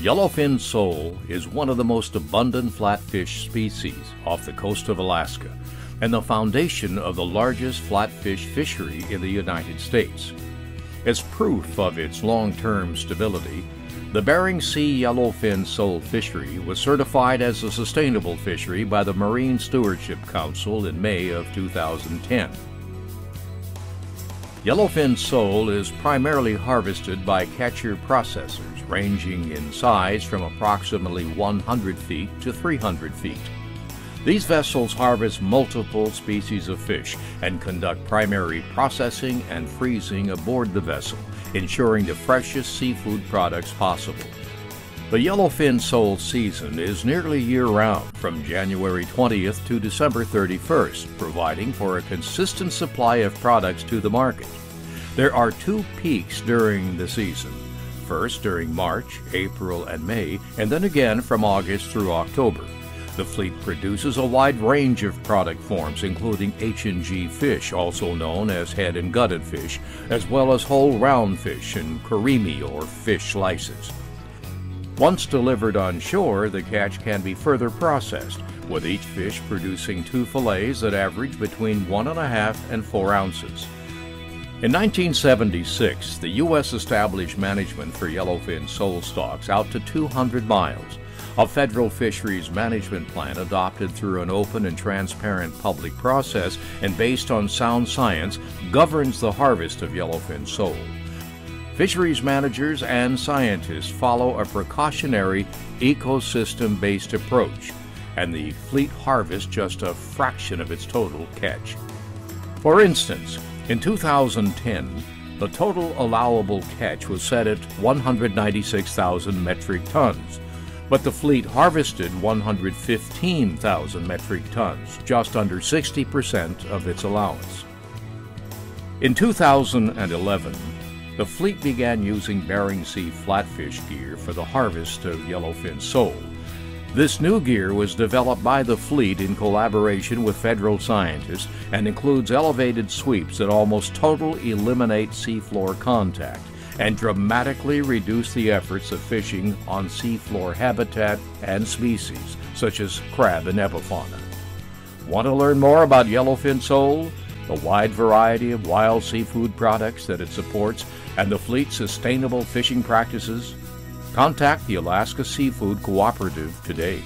Yellowfin sole is one of the most abundant flatfish species off the coast of Alaska and the foundation of the largest flatfish fishery in the United States. As proof of its long-term stability, the Bering Sea yellowfin sole fishery was certified as a sustainable fishery by the Marine Stewardship Council in May of 2010. Yellowfin sole is primarily harvested by catcher processors, ranging in size from approximately 100 feet to 300 feet. These vessels harvest multiple species of fish and conduct primary processing and freezing aboard the vessel, ensuring the freshest seafood products possible. The yellowfin sole season is nearly year-round from January 20th to December 31st, providing for a consistent supply of products to the market. There are two peaks during the season. First during March, April, and May, and then again from August through October. The fleet produces a wide range of product forms, including H&G fish, also known as head and gutted fish, as well as whole round fish and kirimi or fish slices. Once delivered on shore, the catch can be further processed, with each fish producing two fillets that average between one and a half and four ounces. In 1976, the U.S. established management for yellowfin sole stocks out to 200 miles. A federal fisheries management plan adopted through an open and transparent public process and based on sound science governs the harvest of yellowfin sole. Fisheries managers and scientists follow a precautionary, ecosystem based approach, and the fleet harvests just a fraction of its total catch. For instance, in 2010, the total allowable catch was set at 196,000 metric tons, but the fleet harvested 115,000 metric tons, just under 60% of its allowance. In 2011, the fleet began using Bering Sea flatfish gear for the harvest of yellowfin sole. This new gear was developed by the fleet in collaboration with federal scientists and includes elevated sweeps that almost totally eliminate seafloor contact and dramatically reduce the efforts of fishing on seafloor habitat and species such as crab and epifauna. Want to learn more about yellowfin sole? The wide variety of wild seafood products that it supports, and the fleet's sustainable fishing practices? Contact the Alaska Seafood Cooperative today.